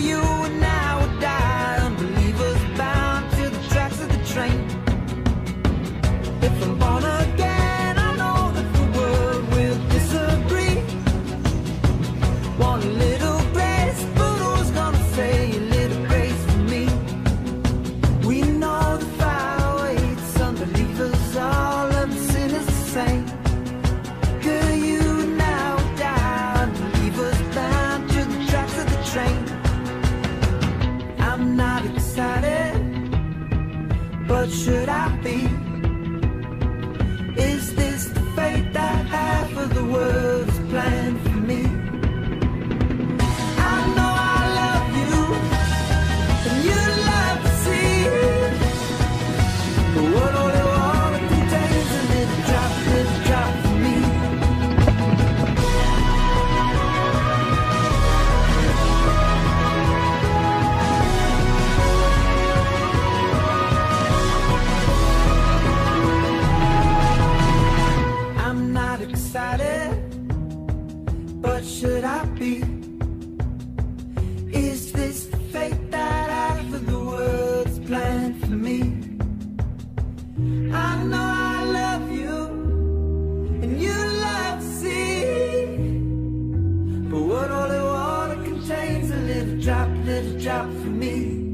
you. But should I be? Is this the fate that half of the world should I be? Is this the fate that half of the world's planned for me? I know I love you, and you love to see. But what all the water contains a little drop, little drop for me.